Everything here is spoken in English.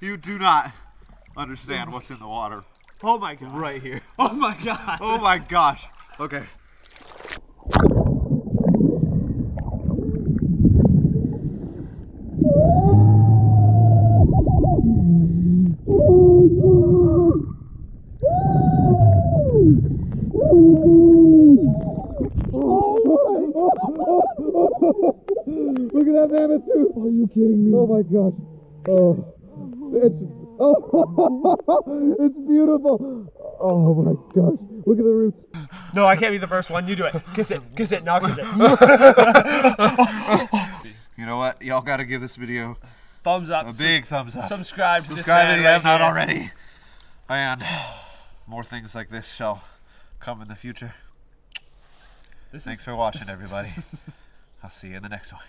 You do not understand what's in the water Oh my god. right here. Oh my god. Oh my gosh. Okay. Look at that mammoth tooth. Are you kidding me? Oh my gosh. Oh, it's oh, it's beautiful. Oh my gosh. Look at the roots. No, I can't be the first one. You do it. Kiss it. Kiss it. Now kiss it. You know what? Y'all got to give this video Thumbs up. a big thumbs up. subscribe to Subscribe if you have not already. And more things like this shall come in the future. This is Thanks for watching, everybody. I'll see you in the next one.